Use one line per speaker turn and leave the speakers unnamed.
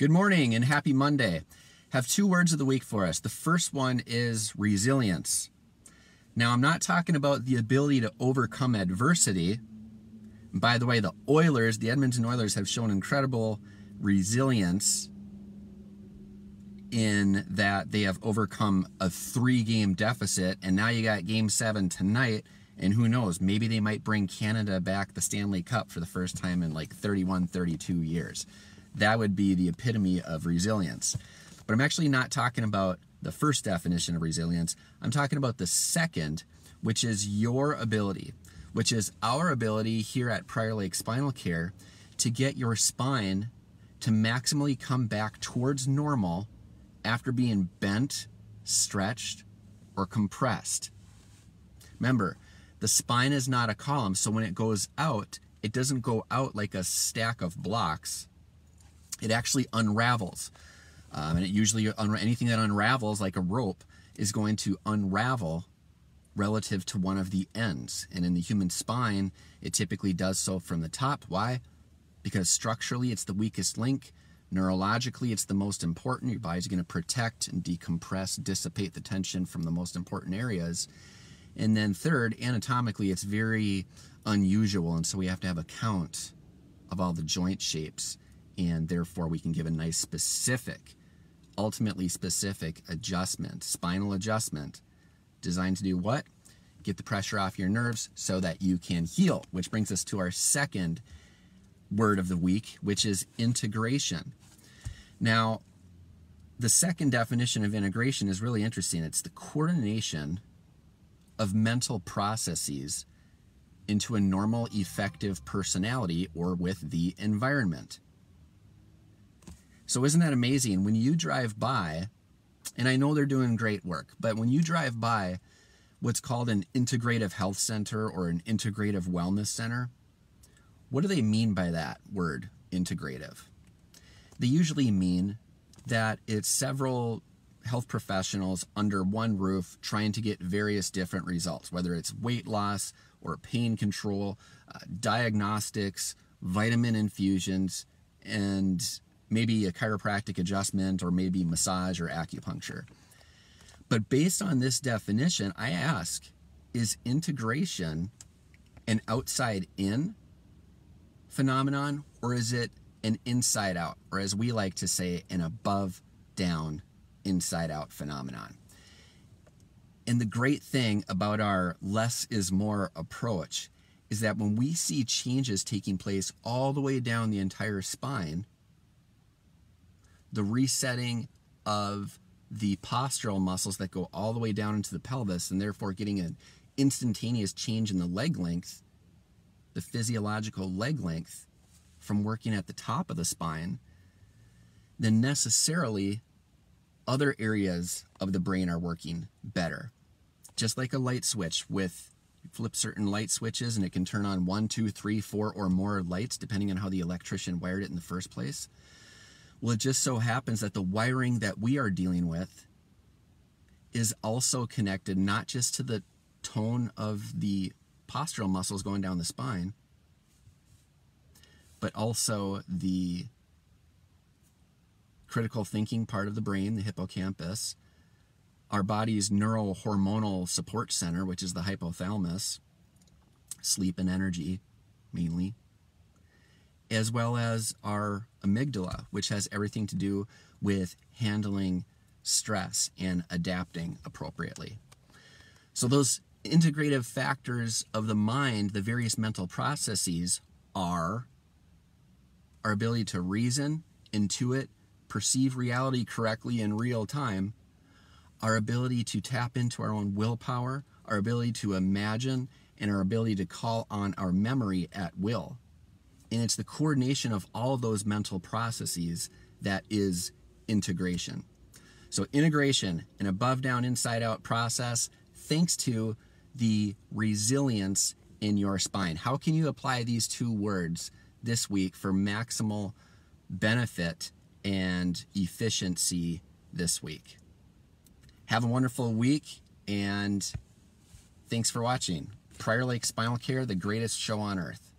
Good morning and happy Monday. Have two words of the week for us. The first one is resilience. Now, I'm not talking about the ability to overcome adversity. By the way, the Oilers, the Edmonton Oilers, have shown incredible resilience in that they have overcome a three game deficit, and now you got game seven tonight. And who knows, maybe they might bring Canada back the Stanley Cup for the first time in like 31, 32 years. That would be the epitome of resilience. But I'm actually not talking about the first definition of resilience. I'm talking about the second, which is your ability, which is our ability here at Prior Lake Spinal Care to get your spine to maximally come back towards normal after being bent, stretched, or compressed. Remember, the spine is not a column, so when it goes out, it doesn't go out like a stack of blocks it actually unravels. Um, and it usually, anything that unravels like a rope is going to unravel relative to one of the ends. And in the human spine, it typically does so from the top. Why? Because structurally, it's the weakest link. Neurologically, it's the most important. Your body's going to protect and decompress, dissipate the tension from the most important areas. And then, third, anatomically, it's very unusual. And so we have to have a count of all the joint shapes and therefore we can give a nice specific, ultimately specific adjustment, spinal adjustment, designed to do what? Get the pressure off your nerves so that you can heal, which brings us to our second word of the week, which is integration. Now, the second definition of integration is really interesting. It's the coordination of mental processes into a normal, effective personality or with the environment. So isn't that amazing? When you drive by, and I know they're doing great work, but when you drive by what's called an integrative health center or an integrative wellness center, what do they mean by that word, integrative? They usually mean that it's several health professionals under one roof trying to get various different results, whether it's weight loss or pain control, uh, diagnostics, vitamin infusions, and maybe a chiropractic adjustment or maybe massage or acupuncture. But based on this definition, I ask is integration an outside in phenomenon or is it an inside out, or as we like to say, an above down, inside out phenomenon? And the great thing about our less is more approach is that when we see changes taking place all the way down the entire spine, the resetting of the postural muscles that go all the way down into the pelvis and therefore getting an instantaneous change in the leg length, the physiological leg length from working at the top of the spine, then necessarily other areas of the brain are working better. Just like a light switch with flip certain light switches and it can turn on one, two, three, four, or more lights depending on how the electrician wired it in the first place. Well, it just so happens that the wiring that we are dealing with is also connected not just to the tone of the postural muscles going down the spine, but also the critical thinking part of the brain, the hippocampus, our body's neurohormonal support center, which is the hypothalamus, sleep and energy mainly, as well as our amygdala, which has everything to do with handling stress and adapting appropriately. So, those integrative factors of the mind, the various mental processes, are our ability to reason, intuit, perceive reality correctly in real time, our ability to tap into our own willpower, our ability to imagine, and our ability to call on our memory at will. And it's the coordination of all of those mental processes that is integration. So, integration, an above down, inside out process, thanks to the resilience in your spine. How can you apply these two words this week for maximal benefit and efficiency this week? Have a wonderful week and thanks for watching. Prior Lake Spinal Care, the greatest show on earth.